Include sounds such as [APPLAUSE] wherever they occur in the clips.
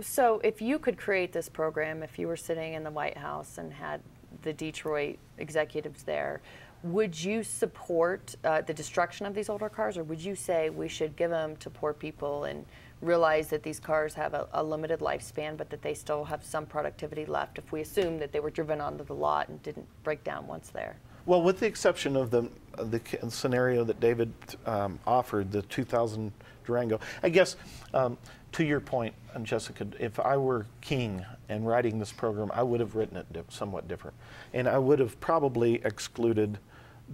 So, if you could create this program, if you were sitting in the White House and had the Detroit executives there, would you support uh, the destruction of these older cars, or would you say we should give them to poor people and realize that these cars have a, a, limited lifespan, but that they still have some productivity left if we assume that they were driven onto the lot and didn't break down once there? Well, with the exception of the, the scenario that David um, offered, the 2000 Durango, I guess um, to your point, Jessica, if I were king and writing this program, I would have written it di somewhat different. And I would have probably excluded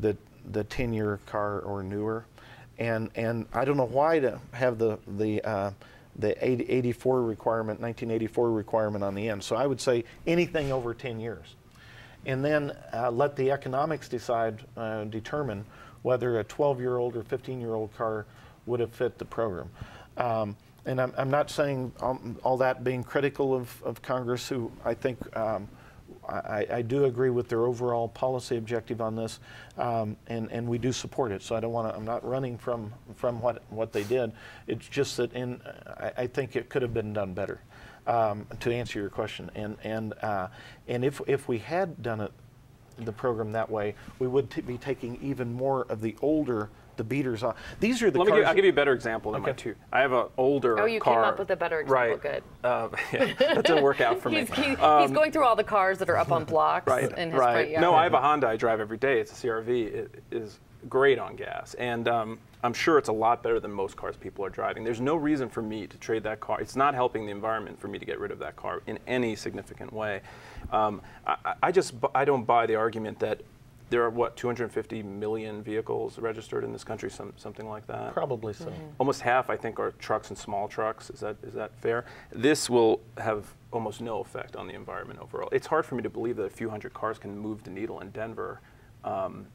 the, the 10 year car or newer. And, and I don't know why to have the, the, uh, the 80, 84 requirement, 1984 requirement on the end. So I would say anything over 10 years. And then uh, let the economics decide, uh, determine whether a 12 year old or 15 year old car would have fit the program. Um, and I'm, I'm, not saying all, all, that being critical of, of Congress, who I think um, I, I, do agree with their overall policy objective on this, um, and, and we do support it. So I don't want to. I'm not running from from what what they did. It's just that in I, I think it could have been done better. Um, to answer your question, and and uh, and if if we had done it the program that way, we would be taking even more of the older the beaters on. These are the Let cars. Me give, I'll give you a better example than okay. my two. I have an older Oh, you car. came up with a better example. Right. Good. Uh, [LAUGHS] yeah, that didn't work out for [LAUGHS] he's, me. He, um, he's going through all the cars that are up on blocks right, in his right. front yard. No, I have a Honda I drive every day. It's a CRV. It is great on gas. And um, I'm sure it's a lot better than most cars people are driving. There's no reason for me to trade that car. It's not helping the environment for me to get rid of that car in any significant way. Um, I, I, just I don't buy the argument that there are what 250 million vehicles registered in this country, some, something like that. Probably so. Mm -hmm. Almost half, I think, are trucks and small trucks. Is that is that fair? This will have almost no effect on the environment overall. It's hard for me to believe that a few hundred cars can move the needle in Denver. Um,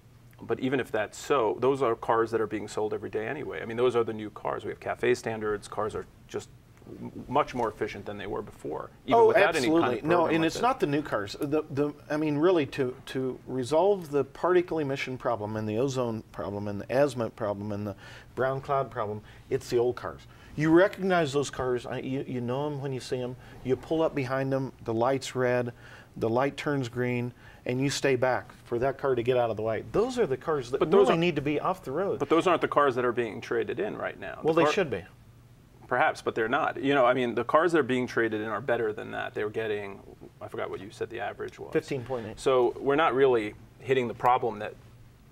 but even if that's so, those are cars that are being sold every day anyway. I mean, those are the new cars. We have CAFE standards. Cars are just much more efficient than they were before. Even oh, without absolutely. Any kind of no, and like it's this. not the new cars. The, the, I mean, really, to, to resolve the particle emission problem and the ozone problem and the asthma problem and the brown cloud problem, it's the old cars. You recognize those cars. You, you know them when you see them. You pull up behind them. The light's red. The light turns green and you stay back for that car to get out of the way. Those are the cars that but those really need to be off the road. But those aren't the cars that are being traded in right now. Well, the they should be. Perhaps, but they're not. You know, I mean, the cars that are being traded in are better than that. They're getting, I forgot what you said the average was. 15.8. So we're not really hitting the problem that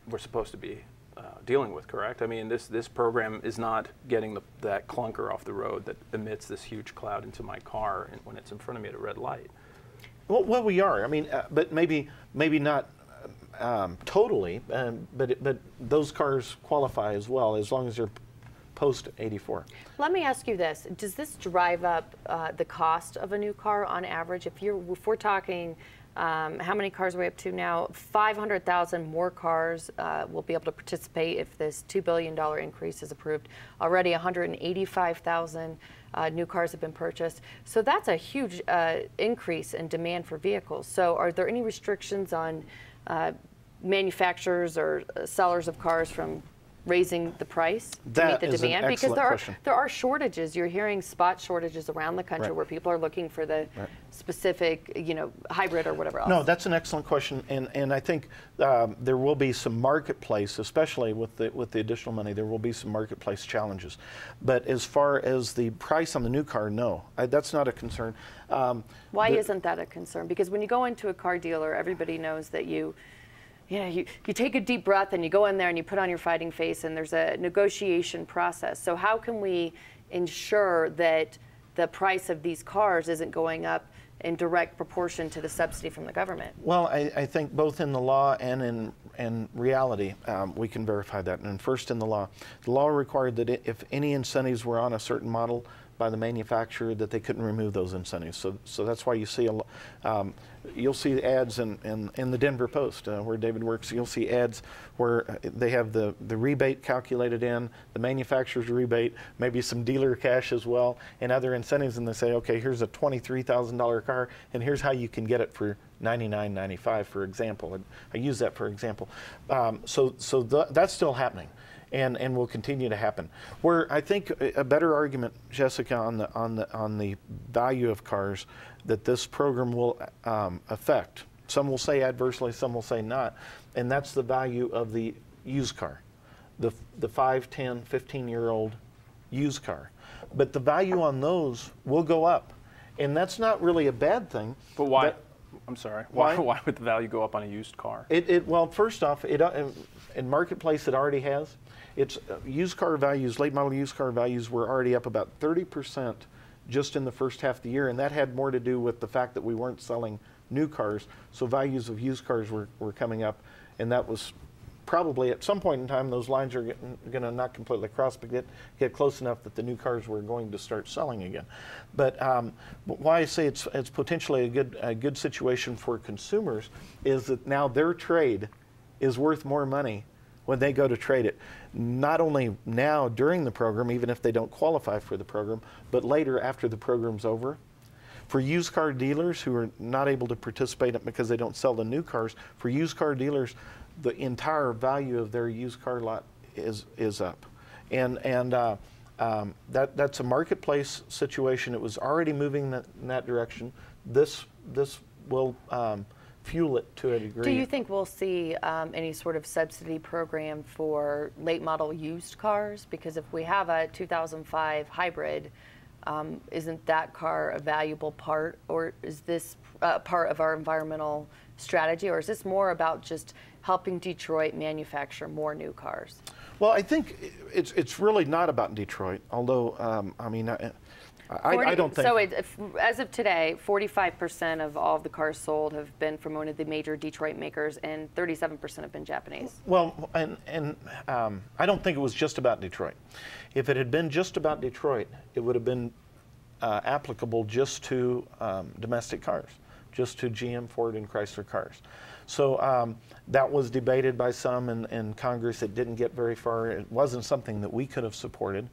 we're supposed to be uh, dealing with, correct? I mean, this, this program is not getting the, that clunker off the road that emits this huge cloud into my car when it's in front of me at a red light. Well, well we are. I mean, uh, but maybe, maybe not um, totally, um, but, but those cars qualify as well as long as they're post 84. Let me ask you this: Does this drive up uh, the cost of a new car on average? If you're, if we're talking, um, how many cars are we up to now? 500,000 more cars uh, will be able to participate if this $2 billion increase is approved. Already 185,000 uh, new cars have been purchased. So that's a huge uh, increase in demand for vehicles. So are there any restrictions on uh, manufacturers or uh, sellers of cars from raising the price to that meet the demand? Because there question. are there are shortages. You're hearing spot shortages around the country right. where people are looking for the right. specific you know hybrid or whatever else. no that's an excellent question and and I think um, there will be some marketplace especially with the with the additional money there will be some marketplace challenges. But as far as the price on the new car no. I, that's not a concern. Um, why the, isn't that a concern? Because when you go into a car dealer everybody knows that you you know, you, you take a deep breath and you go in there and you put on your fighting face and there's a negotiation process. So how can we ensure that the price of these cars isn't going up in direct proportion to the subsidy from the government? Well, I, I think both in the law and in, in reality, um, we can verify that. And first in the law, the law required that if any incentives were on a certain model, by the manufacturer that they couldn't remove those incentives. So, so that's why you see a, um, you'll see ads in, in, in the Denver Post uh, where David works. You'll see ads where uh, they have the, the rebate calculated in, the manufacturer's rebate, maybe some dealer cash as well, and other incentives. And they say, okay, here's a $23,000 car, and here's how you can get it for 99.95, for example. I use that for example. Um, so, so the, that's still happening. And and will continue to happen. Where I think a better argument, Jessica, on the on the on the value of cars that this program will um, affect. Some will say adversely, some will say not, and that's the value of the used car, the the 5, 10, 15 year old used car. But the value on those will go up, and that's not really a bad thing. But why? That- I'm sorry. Why? Why? Why would the value go up on a used car? It, it well, first off, it uh, in marketplace it already has. It's uh, used car values, late model used car values were already up about 30 percent just in the first half of the year, and that had more to do with the fact that we weren't selling new cars, so values of used cars were, were coming up, and that was probably at some point in time those lines are going to not completely cross, but get, get close enough that the new cars were going to start selling again. But, um, why I say it's, it's potentially a good, a good situation for consumers is that now their trade is worth more money when they go to trade it. Not only now during the program, even if they don't qualify for the program, but later after the program's over. For used car dealers who are not able to participate because they don't sell the new cars, for used car dealers, the entire value of their used car lot is is up, and and uh, um, that that's a marketplace situation. It was already moving that, in that direction. This this will um, fuel it to a degree. Do you think we'll see um, any sort of subsidy program for late model used cars? Because if we have a 2005 hybrid, um, isn't that car a valuable part, or is this uh, part of our environmental strategy, or is this more about just helping Detroit manufacture more new cars? Well, I think it's it's really not about Detroit. Although um, I mean, I, I, 40 I don't think So it, if, as of today, 45% of all of the cars sold have been from one of the major Detroit makers, and 37% have been Japanese. Well, and, and um, I don't think it was just about Detroit. If it had been just about Detroit, it would have been uh, applicable just to um, domestic cars, just to GM, Ford, and Chrysler cars. So um, that was debated by some in, in Congress. It didn't get very far. It wasn't something that we could have supported.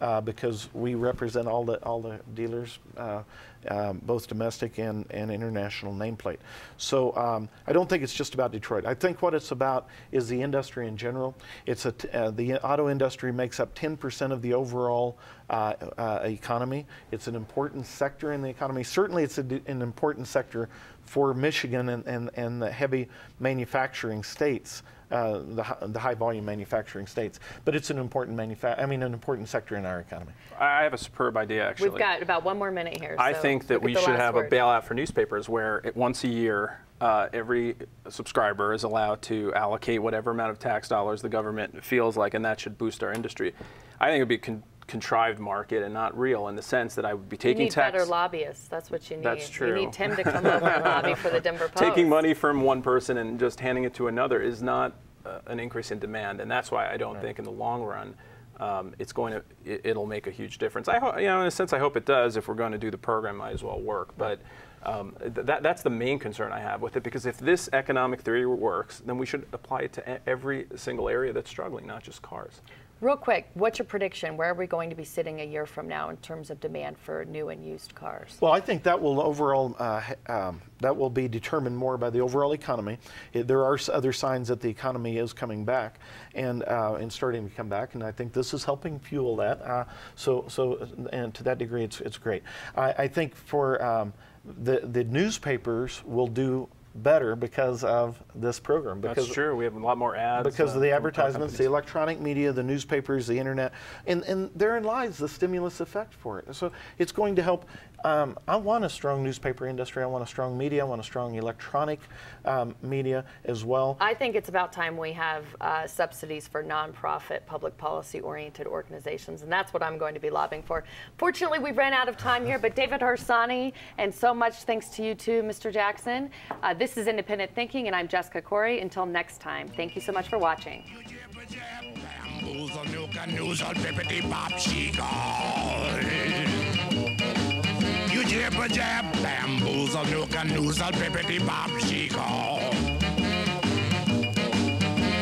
Uh, because we represent all the all the dealers, uh, um, both domestic and, and international nameplate. So um, I don't think it's just about Detroit. I think what it's about is the industry in general. It's a uh, the auto industry makes up 10% of the overall uh, uh, economy. It's an important sector in the economy. Certainly, it's an important sector for Michigan and, and, and the heavy manufacturing states uh, the, the high volume manufacturing states. But it's an important manufa- I mean, an important sector in our economy. I have a superb idea, actually. We've got about one more minute here. I so think that we should have word. a bailout for newspapers where it, once a year, uh, every subscriber is allowed to allocate whatever amount of tax dollars the government feels like, and that should boost our industry. I think it would be con- contrived market and not real in the sense that I would be You taking need tax. better lobbyists. That's what you need. That's You true. need Tim to come over and lobby for the [LAUGHS] Denver Post. Taking money from one person and just handing it to another is not uh, an increase in demand, and that's why I don't think in the long run um, it's going to it, it'll make a huge difference. I hope you know in a sense I hope it does. If we're going to do the program, might as well work. But um, th- that that's the main concern I have with it because if this economic theory works, then we should apply it to e- every single area that's struggling, not just cars. Real quick, what's your prediction? Where are we going to be sitting a year from now in terms of demand for new and used cars? Well, I think that will overall uh, um, that will be determined more by the overall economy. It, there are other signs that the economy is coming back and uh, and starting to come back, and I think this is helping fuel that. Uh, so so and to that degree, it's it's great. I, I think for um, the the newspapers will do better because of this program. Because That's true. We have a lot more ads because uh, of the advertisements, the electronic media, the newspapers, the internet, and, and therein lies the stimulus effect for it. So it's going to help. Um, I want a strong newspaper industry. I want a strong media. I want a strong electronic um, media as well. I think it's about time we have uh, subsidies for nonprofit, public policy oriented organizations, and that's what I'm going to be lobbying for. Fortunately, we've ran out of time here, but David Harsanyi, and so much thanks to you too, Mr. Jackson. Uh, this is Independent Thinking, and I'm Jessica Corry. Until next time, thank you so much for watching. Bamboozle, nuka, noozle, bippity bop, she jibber jab, bamboozle, nuka, noozle, bippity bop, she called.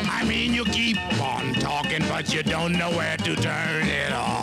I mean, you keep on talking, but you don't know where to turn it off.